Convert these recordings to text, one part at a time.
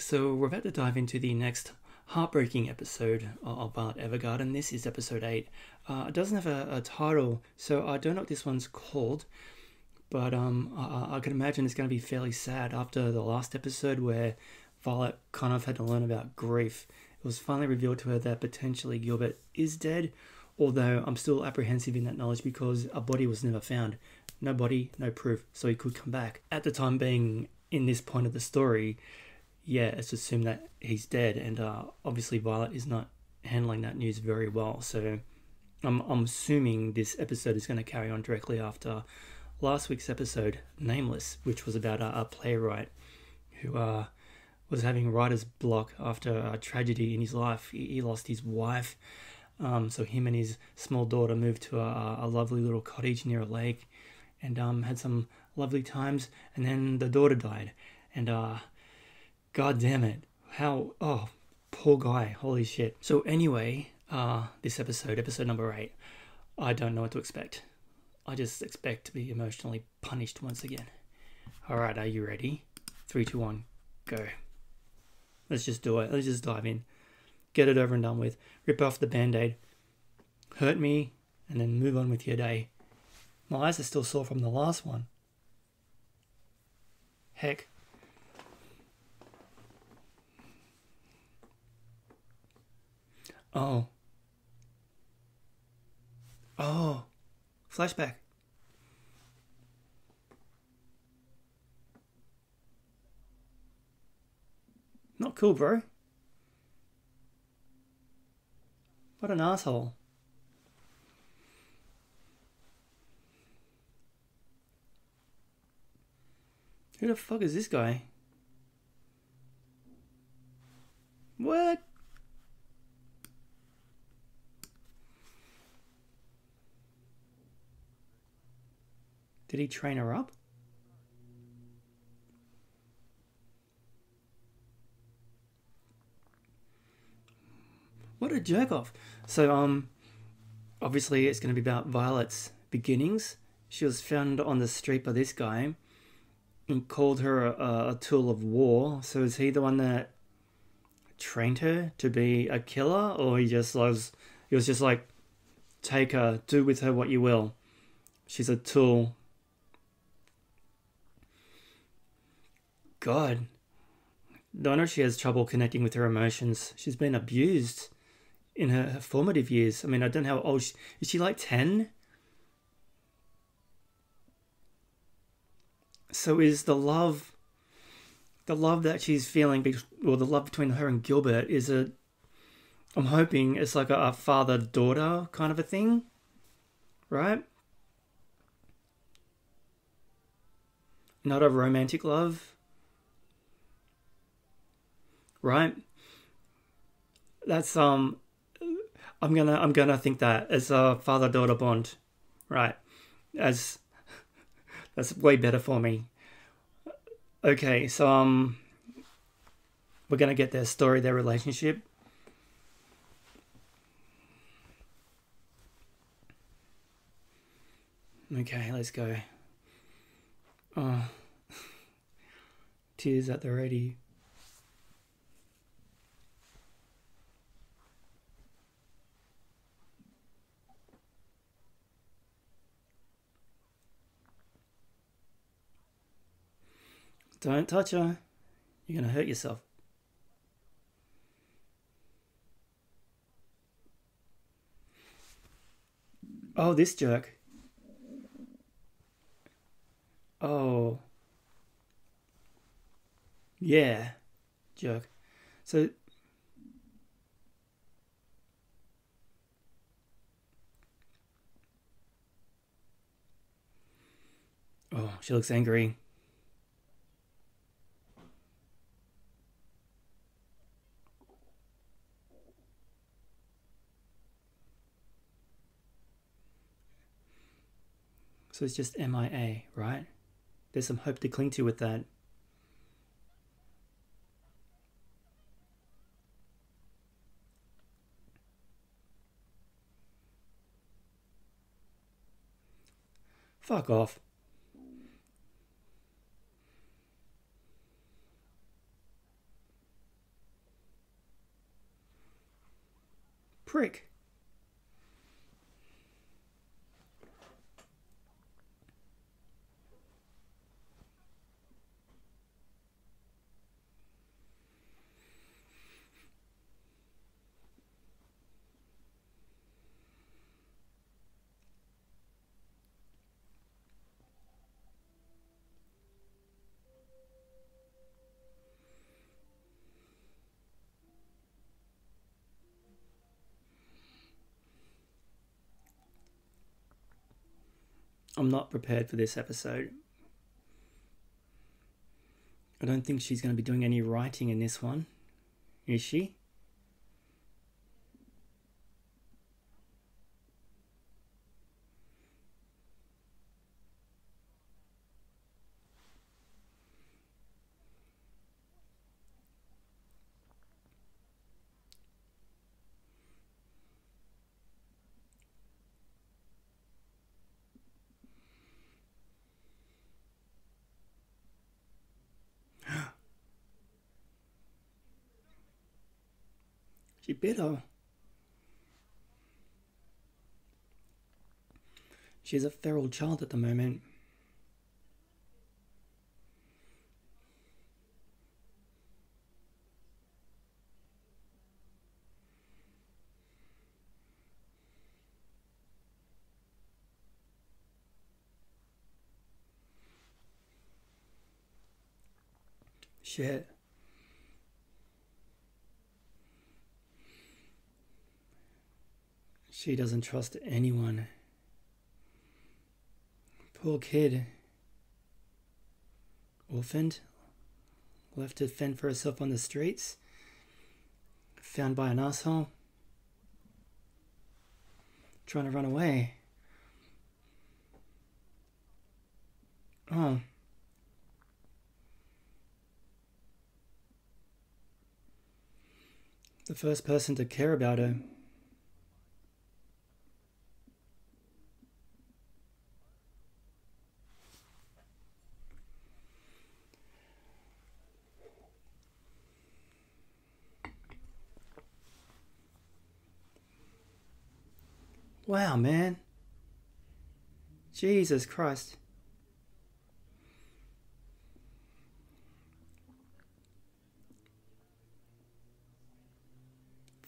So we're about to dive into the next heartbreaking episode of Violet Evergarden. This is episode 8. Uh, it doesn't have a, a, title, so I don't know what this one's called, but um, I, I can imagine it's going to be fairly sad after the last episode where Violet kind of had to learn about grief. It was finally revealed to her that potentially Gilbert is dead, although I'm still apprehensive in that knowledge because a body was never found. No body, no proof, so he could come back. At the time being in this point of the story, yeah, it's assumed that he's dead, and uh, obviously Violet is not handling that news very well. So I'm, I'm assuming this episode is going to carry on directly after last week's episode, Nameless, which was about a, a playwright who uh, was having writer's block after a tragedy in his life. He, he lost his wife. Um, so him and his small daughter moved to a, a lovely little cottage near a lake and um, had some lovely times. And then the daughter died. And uh, God damn it. How, oh, poor guy. Holy shit. So, anyway, uh, this episode, episode number eight, I don't know what to expect. I just expect to be emotionally punished once again. Alright, are you ready? Three, two, one, go. Let's just do it. Let's just dive in. Get it over and done with. Rip off the band aid. Hurt me, and then move on with your day. My eyes are still sore from the last one. Heck, Oh. Oh. Flashback. Not cool, bro. What an asshole. Who the fuck is this guy? What? Did he train her up? What a jerk off. So, um, obviously it's going to be about Violet's beginnings. She was found on the street by this guy and called her a, a tool of war. So is he the one that trained her to be a killer, or he just was? He was just like, take her, do with her what you will. She's a tool God. No wonder she has trouble connecting with her emotions. She's been abused in her, her formative years. I mean, I don't know how old she is. She like 10? So is the love, the love that she's feeling, or the love between her and Gilbert, is a, I'm hoping it's like a, a father daughter kind of a thing, right? Not a romantic love right? That's um I'm gonna I'm gonna think that as a father daughter bond, right? As that's way better for me. Okay, so um we're gonna get their story, their relationship. Okay, let's go. Oh, tears at the ready. Don't touch her. You're going to hurt yourself. Oh, this jerk. Oh. Yeah. Jerk. So. Oh, she looks angry. So it's just MIA, right? There's some hope to cling to with that. Fuck off. Prick. I'm not prepared for this episode. I don't think she's going to be doing any writing in this one. Is she? Bit her. She's a feral child at the moment. Shit. She doesn't trust anyone. Poor kid. Orphaned. Left to fend for herself on the streets. Found by an asshole. Trying to run away. Oh. The first person to care about her. Wow, man. Jesus Christ.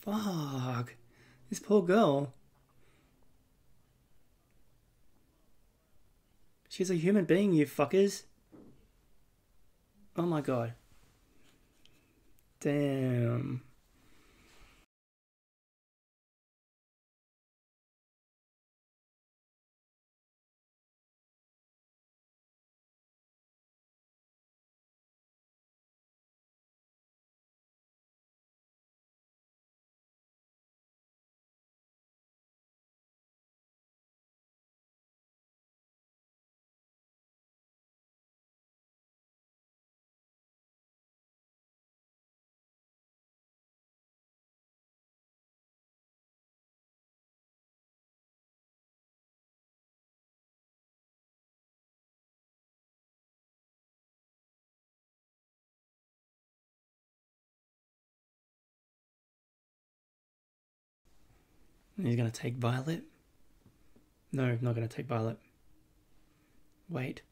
Fuck. This poor girl. She's a human being, you fuckers. Oh my god. Damn. He's gonna take Violet. No, not gonna take Violet. Wait.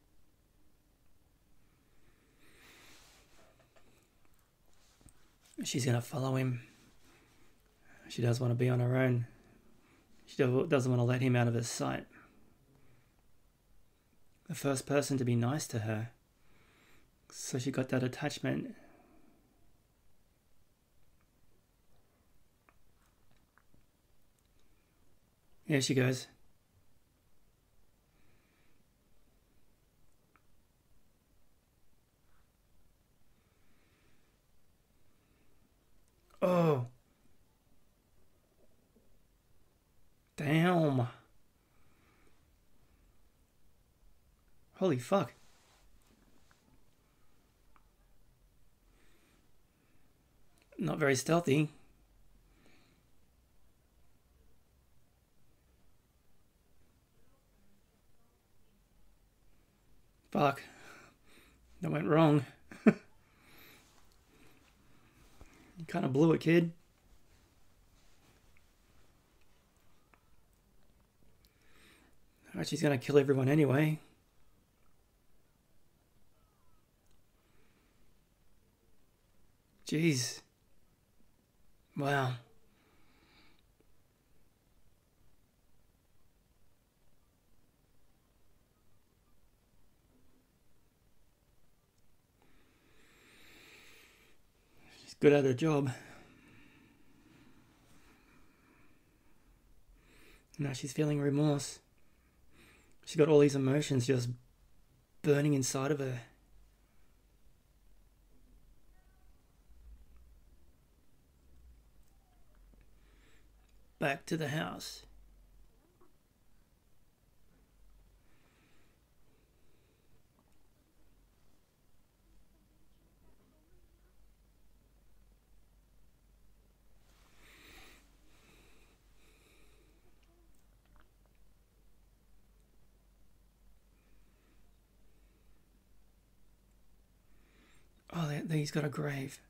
She's gonna follow him. She does want to be on her own. She doesn't want to let him out of her sight. The first person to be nice to her. So she got that attachment. Here she goes. Oh. Damn. Holy fuck. Not very stealthy. Fuck. That went wrong. you kind of blew it, kid. She's gonna kill everyone anyway. Jeez. Wow. Good at her job. Now she's feeling remorse. She's got all these emotions just burning inside of her. Back to the house. There he's got a grave.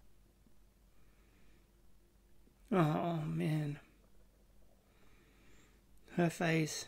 Oh, man. Her face.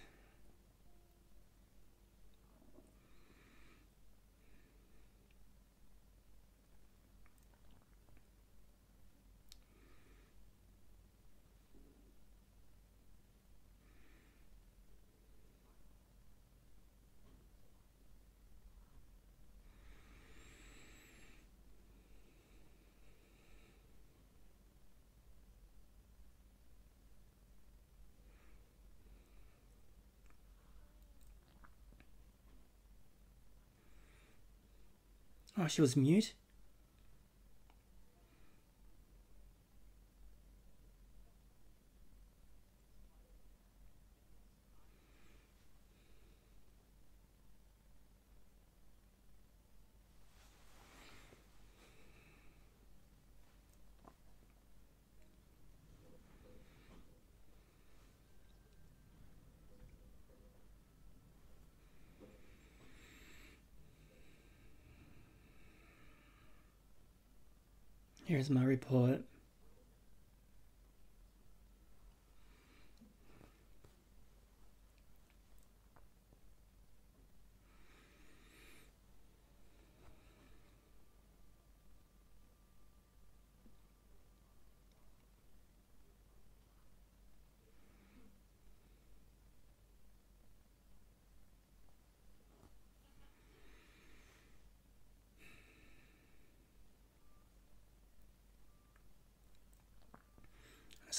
Oh, she was mute? Here's my report.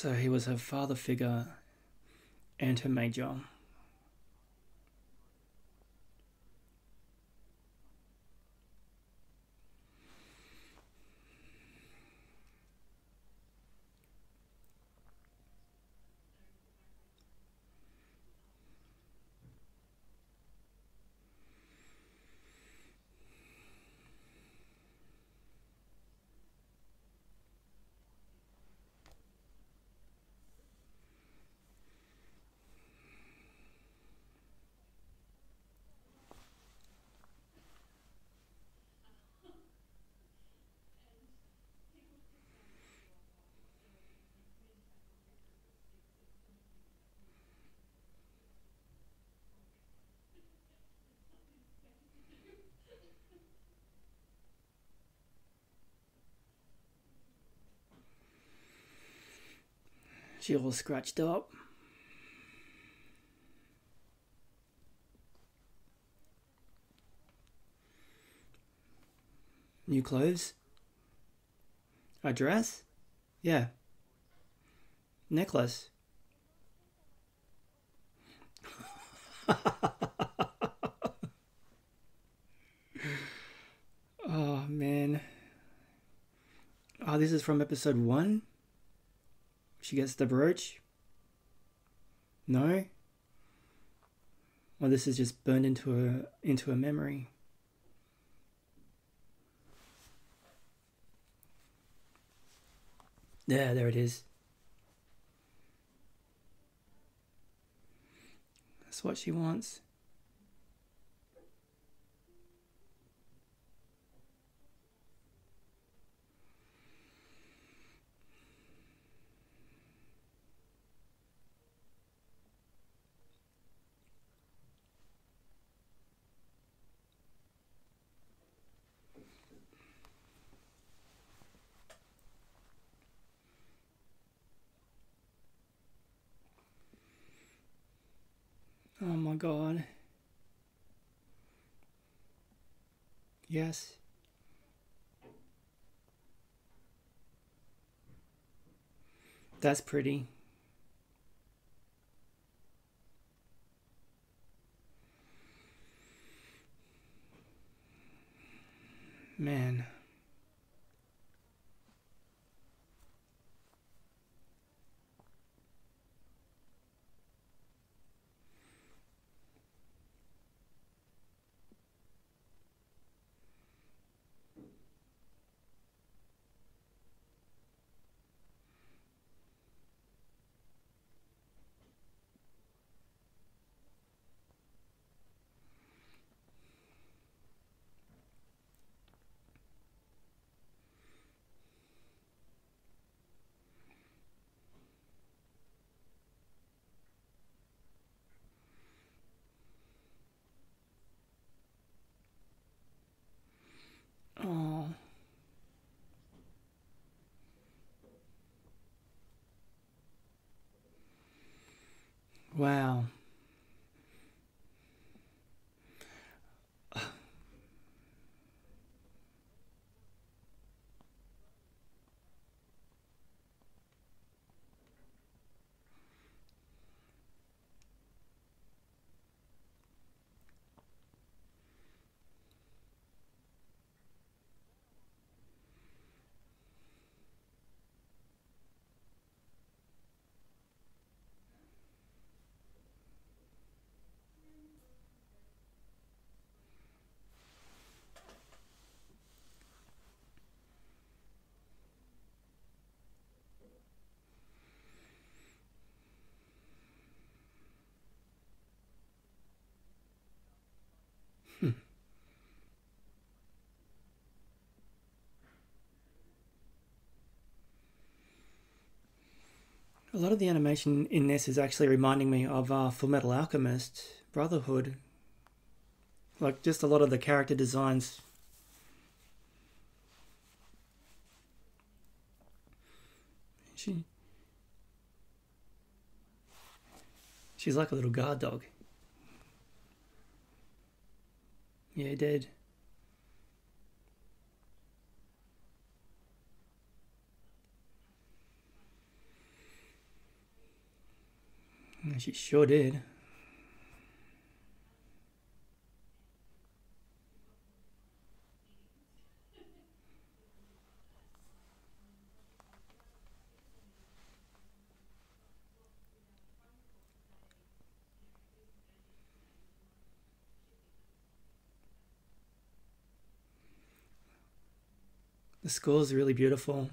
So he was her father figure and her major. She all scratched up. New clothes? A dress? Yeah. Necklace? oh man. Oh, this is from episode one? She gets the brooch? No? Well, this is just burned into her into her memory. Yeah, there it is. That's what she wants. Oh my god. Yes. That's pretty. Man. Lot of the animation in this is actually reminding me of uh, Full Metal Alchemist Brotherhood. Like just a lot of the character designs. She. She's like a little guard dog. Yeah, dead. She sure did. The school is really beautiful.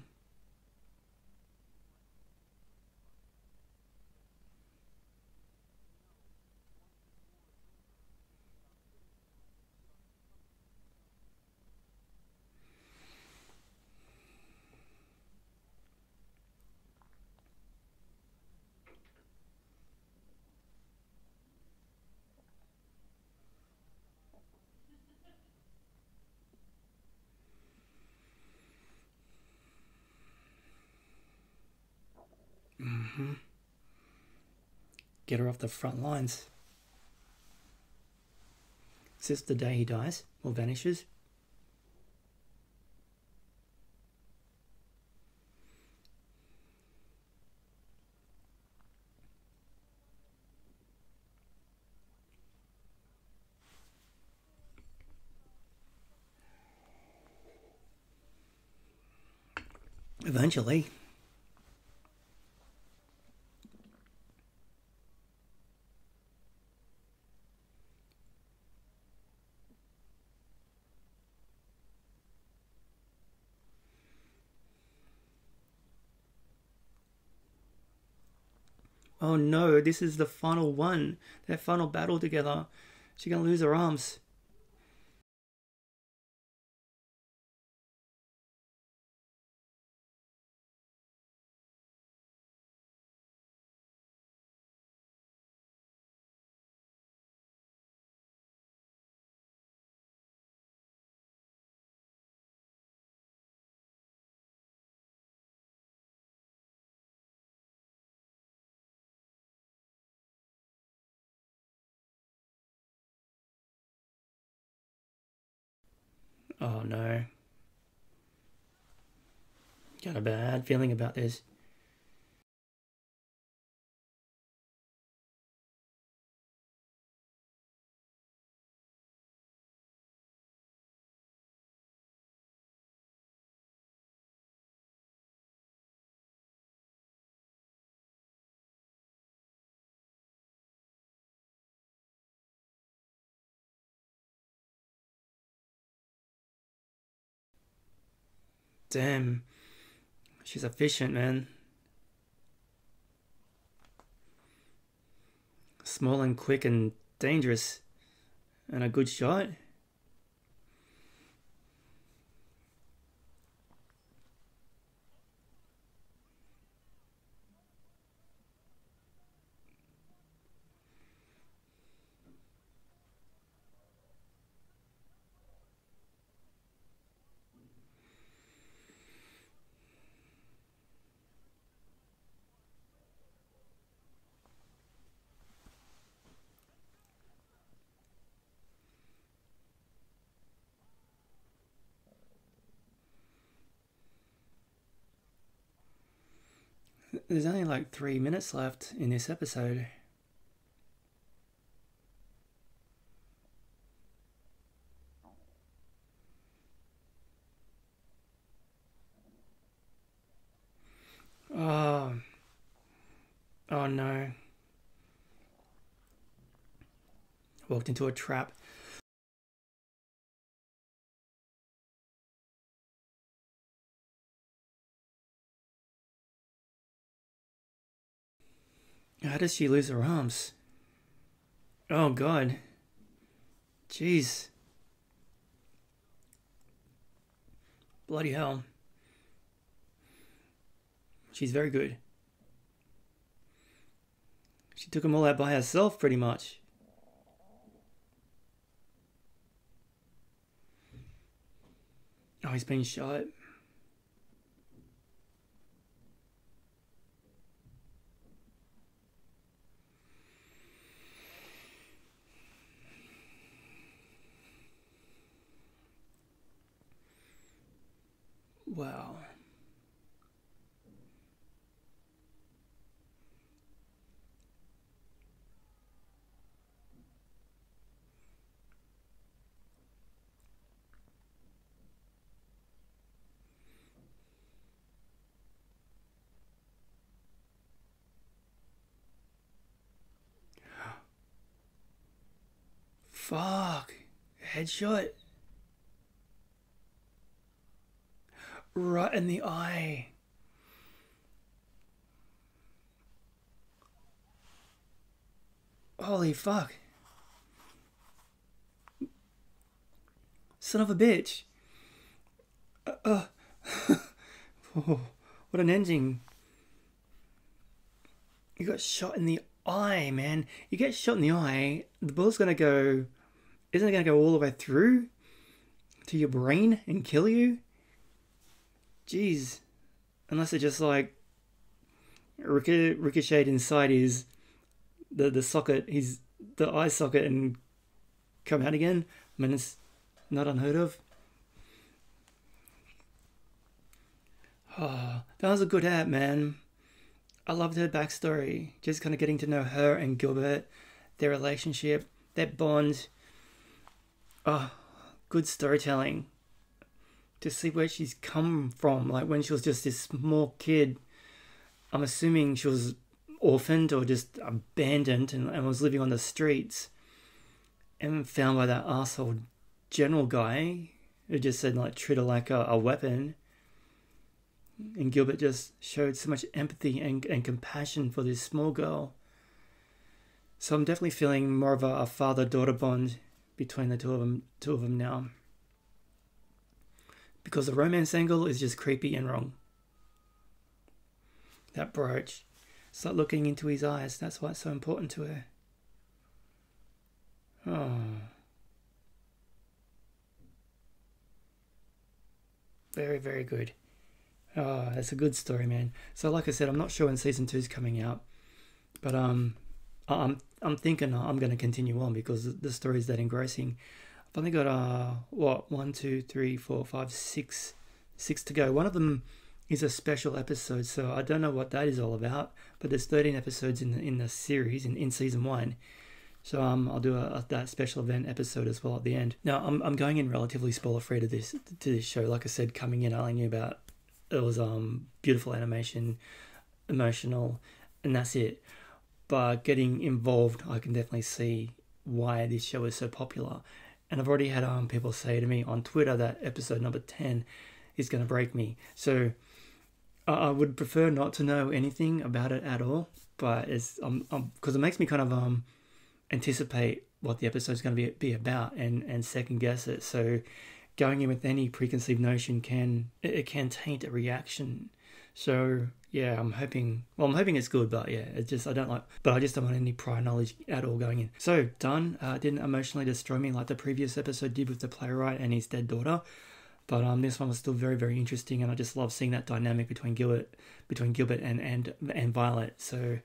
Mm-hmm. Get her off the front lines. Is this the day he dies or vanishes? Eventually. Oh no, this is the final one. Their final battle together. She's gonna lose her arms. Oh no. Got a bad feeling about this. Damn. She's efficient, man. Small and quick and dangerous. And a good shot. There's only like three minutes left in this episode. Oh. Oh no. Walked into a trap. How does she lose her arms? Oh god. Jeez. Bloody hell. She's very good. She took them all out by herself, pretty much. Oh, he's been shot. Wow. Fuck. Headshot. Right in the eye. Holy fuck. Son of a bitch. Uh, uh. oh, what an ending. You got shot in the eye, man. You get shot in the eye, the bullet's gonna go. Isn't it gonna go all the way through to your brain and kill you? Jeez. Unless it just like ricocheted inside his the the socket, his the eye socket, and come out again. I mean, it's not unheard of. Oh, that was a good app, man. I loved her backstory. Just kind of getting to know her and Gilbert, their relationship, their bond. Oh, good storytelling. To see where she's come from, like when she was just this small kid. I'm assuming she was orphaned or just abandoned and, and was living on the streets and found by that asshole general guy who just said like treat her like a, a weapon and Gilbert just showed so much empathy and, and compassion for this small girl. So I'm definitely feeling more of a, a father-daughter bond between the two of them, two of them now. Because the romance angle is just creepy and wrong. That brooch. Start looking into his eyes. That's why it's so important to her. Oh. Very, very good. Oh, that's a good story, man. So, like I said, I'm not sure when season two is coming out, but um, I'm I'm thinking I'm going to continue on because the story is that engrossing. I've only got uh what one, two, three, four, five, six, six to go. One of them is a special episode, so I don't know what that is all about. But there's 13 episodes in the in the series in, in season one. So um, I'll do a, a, that special event episode as well at the end. Now I'm, I'm going in relatively spoiler free to this to this show. Like I said, coming in, I only knew about it was um beautiful animation, emotional, and that's it. But getting involved, I can definitely see why this show is so popular. And I've already had um people say to me on Twitter that episode number ten is going to break me. So I would prefer not to know anything about it at all. But it's um because it makes me kind of um anticipate what the episode is going to be be about and and second guess it. So going in with any preconceived notion can it can taint a reaction. So yeah, I'm hoping. Well, I'm hoping it's good, but yeah, it's just I don't like. But I just don't want any prior knowledge at all going in. So done. Uh, didn't emotionally destroy me like the previous episode did with the playwright and his dead daughter. But um, this one was still very, very interesting, and I just love seeing that dynamic between Gilbert, between Gilbert and and and Violet. So,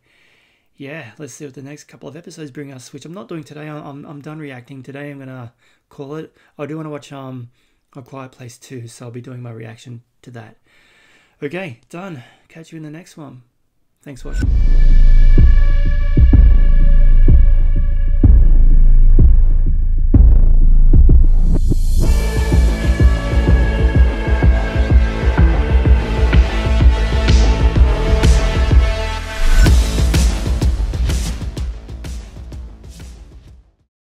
yeah, let's see what the next couple of episodes bring us. Which I'm not doing today. I'm I'm done reacting today. I'm gonna call it. I do want to watch um, A Quiet Place too, so I'll be doing my reaction to that. Okay, done. Catch you in the next one. Thanks for watching.